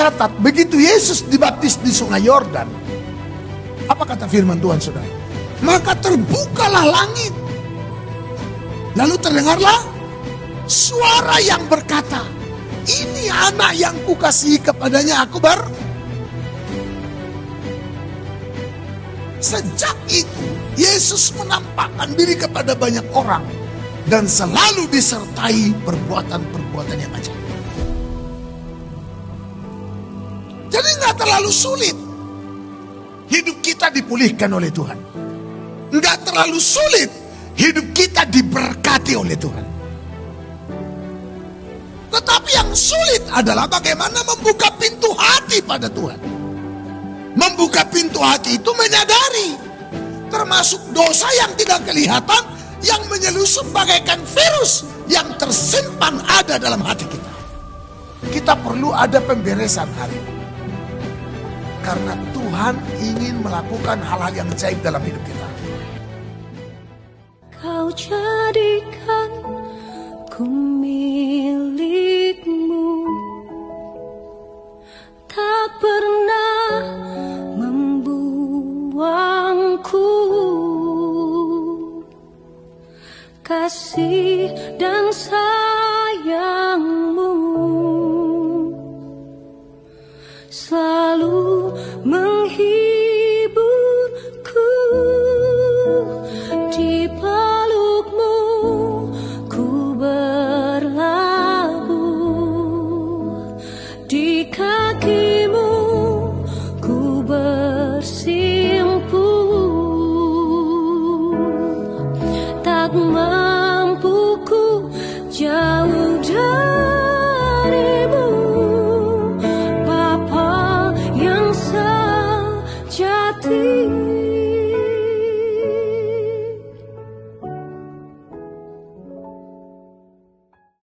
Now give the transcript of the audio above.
tercatat begitu Yesus dibaptis di sungai Yordan. Apa kata firman Tuhan saudara? Maka terbukalah langit. Lalu terdengarlah suara yang berkata, ini anak yang kukasihi kepadanya aku ber. Sejak itu Yesus menampakkan diri kepada banyak orang dan selalu disertai perbuatan-perbuatan yang ajaib. Jadi nggak terlalu sulit hidup kita dipulihkan oleh Tuhan. Nggak terlalu sulit hidup kita diberkati oleh Tuhan. Tetapi yang sulit adalah bagaimana membuka pintu hati pada Tuhan. Membuka pintu hati itu menyadari termasuk dosa yang tidak kelihatan yang menyelusup bagaikan virus yang tersimpan ada dalam hati kita. Kita perlu ada pemberesan hari ini. Karena Tuhan ingin melakukan hal-hal yang ajaib dalam hidup kita. Kau jadikan ku milikmu Tak pernah membuangku Kasih dan sayangmu menghiburku. Di pelukmu ku berlabuh. Di kakimu ku bersimpuh. Tak mampu ku jauh see